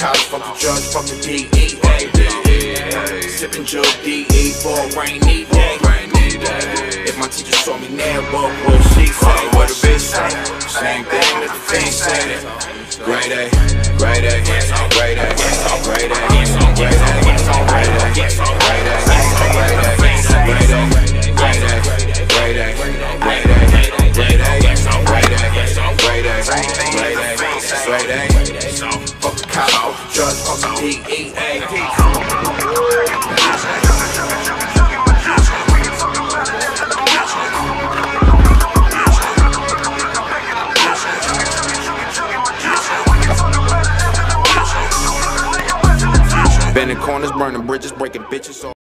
cops, fuck the judge, fuck the DEA. Sipping Joe DE for a rainy day. If my teacher saw me now, what would she say? What a bitch say? Same thing that the thing said. Great A, great A, great A, great A, great A, Bending corners, burning bridges, breaking bitches.